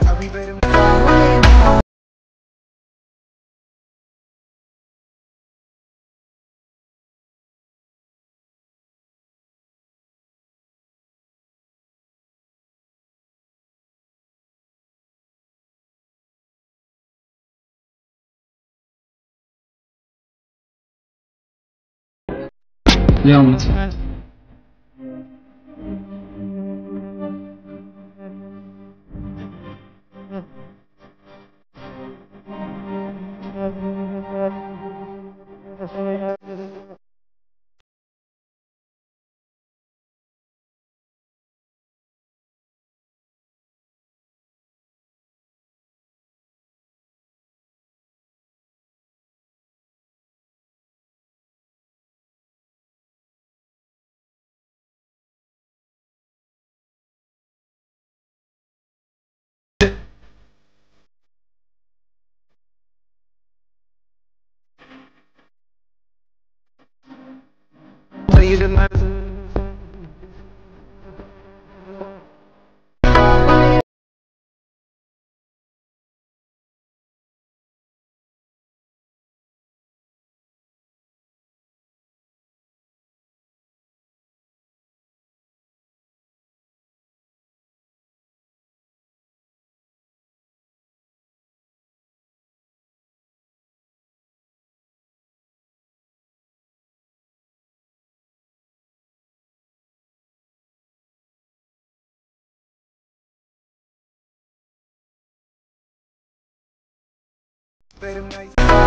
back. Realmente. need a Better night.